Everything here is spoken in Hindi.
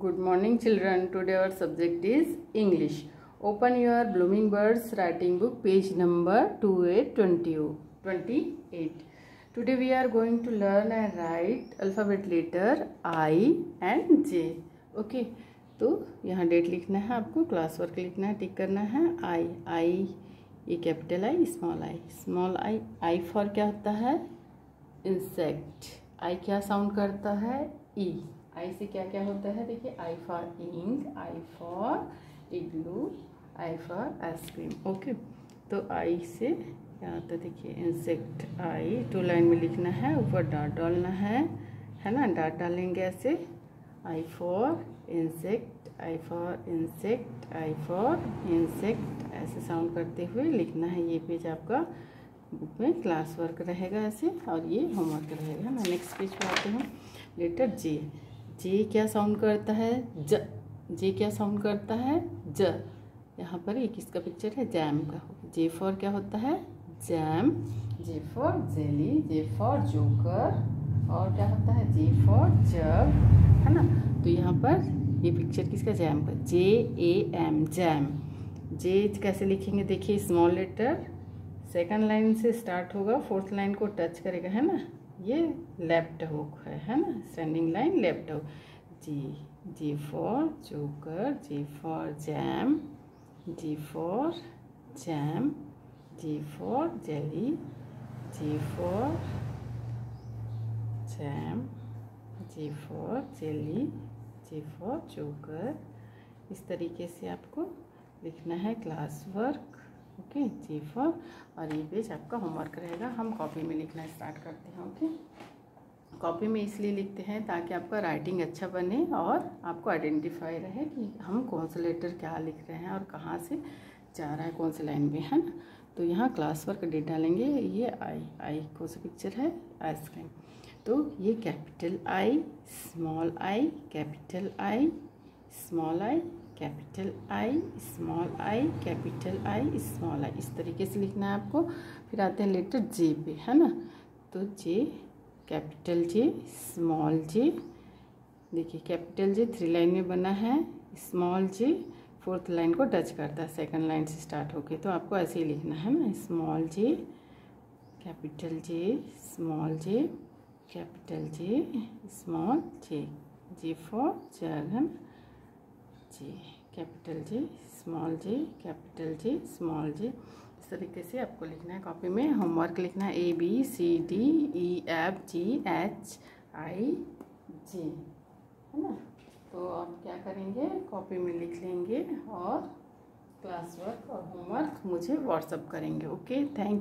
Good morning children today our subject is English open your blooming birds writing book page number two eight twenty twenty eight today we are going to learn and write alphabet letter I and J okay तो यहाँ डेट लिखना है आपको क्लास वर्क लिखना है टिक करना है। आई आई ये capital I small I small I I for क्या होता है? इंसेक्ट आई क्या साउंड करता है? ई e. आई से क्या क्या होता है? देखिए I for ink I for igloo I for ice cream okay तो आई से क्या होता है देखिए इंसेक्ट आई टू लाइन में लिखना है, ऊपर डाट डालना है है ना? डाट डालेंगे ऐसे। I for insect I for insect I for insect ऐसे साउंड करते हुए लिखना है ये पेज आपका। बुक में क्लास वर्क रहेगा ऐसे और ये होमवर्क रहेगा ना? नेक्स्ट पेज पे आते हैं। लेटर जे जे क्या साउंड करता है? ज। जे क्या साउंड करता है? ज। यहाँ पर एक इसका पिक्चर है जैम का। जे फॉर क्या होता है? Jam J for jelly J for joker और क्या होता है? जे फॉर जग है ना? तो यहाँ पर ये पिक्चर किसका जैम का? जे ए एम जैम जे कैसे लिखेंगे? देखिए स्मॉल लेटर सेकंड लाइन से स्टार्ट होगा फोर्थ लाइन को टच करेगा, है ना? ये लेफ़्ट हुक है है ना? Standing line left hook G G for joker G for jam G for jam G for jelly G for jam G for jelly G for joker इस तरीके से आपको लिखना है class work okay, G, for. और ये पेज आपका होमवर्क रहेगा। हम कॉपी में लिखना स्टार्ट करते हैं, ओके? कॉपी में इसलिए लिखते हैं ताकि आपका राइटिंग अच्छा बने और आपको आइडेंटिफाई रहे कि हम कौन सा लेटर क्या लिख रहे हैं और कहाँ से जा रहा है, कौन से लाइन में, है ना? तो यहाँ क्लास वर्क डेट डालेंगे ये आई आई कौन सा पिक्चर है? आइसक्रीम तो ये capital I, small I, capital I, small I capital I small I capital I small I इस तरीके से लिखना है आपको। फिर आते हैं लेटर जे पे, है ना? तो जे कैपिटल जे स्मॉल जे देखिए कैपिटल जे थ्री लाइन में बना है। स्मॉल जे फोर्थ लाइन को टच करता है सेकंड लाइन से स्टार्ट होके। तो आपको ऐसे ही लिखना है ना? Small J capital J small J capital J small J J for jug है ना G capital G small G capital G small G इस तरीके से आपको लिखना है कॉपी में। होमवर्क लिखना है A B C D E F G H I G है ना? तो आप क्या करेंगे? कॉपी में लिख लेंगे और क्लास वर्क और होमवर्क मुझे व्हाट्सअप करेंगे ओके थैंक